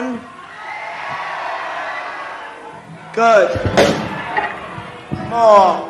everyone? Good. More.